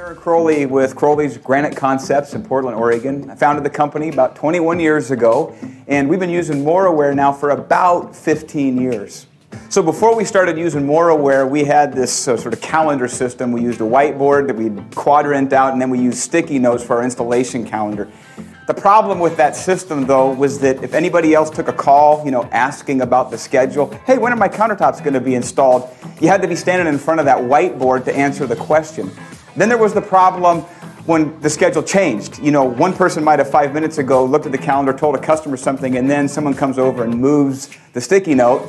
Aaron Crowley with Crowley's Granite Concepts in Portland, Oregon. I founded the company about 21 years ago, and we've been using Moraware now for about 15 years. So before we started using Moraware, we had this uh, sort of calendar system. We used a whiteboard that we'd quadrant out, and then we used sticky notes for our installation calendar. The problem with that system, though, was that if anybody else took a call, you know, asking about the schedule, hey, when are my countertops going to be installed? You had to be standing in front of that whiteboard to answer the question. Then there was the problem when the schedule changed. You know, one person might have five minutes ago looked at the calendar, told a customer something, and then someone comes over and moves the sticky note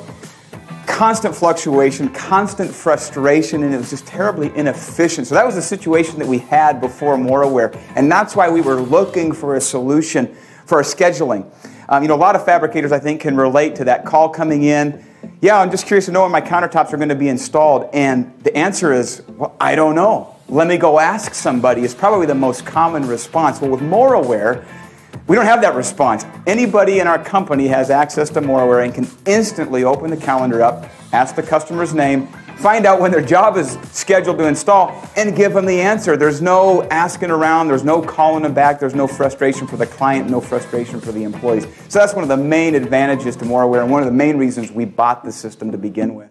constant fluctuation, constant frustration, and it was just terribly inefficient. So that was the situation that we had before Moraware, and that's why we were looking for a solution for our scheduling. Um, you know, a lot of fabricators, I think, can relate to that call coming in. Yeah, I'm just curious to know when my countertops are going to be installed, and the answer is, well, I don't know. Let me go ask somebody. Is probably the most common response. Well, with Moraware, we don't have that response. Anybody in our company has access to Moraware and can instantly open the calendar up, ask the customer's name, find out when their job is scheduled to install, and give them the answer. There's no asking around, there's no calling them back, there's no frustration for the client, no frustration for the employees. So that's one of the main advantages to Moraware and one of the main reasons we bought the system to begin with.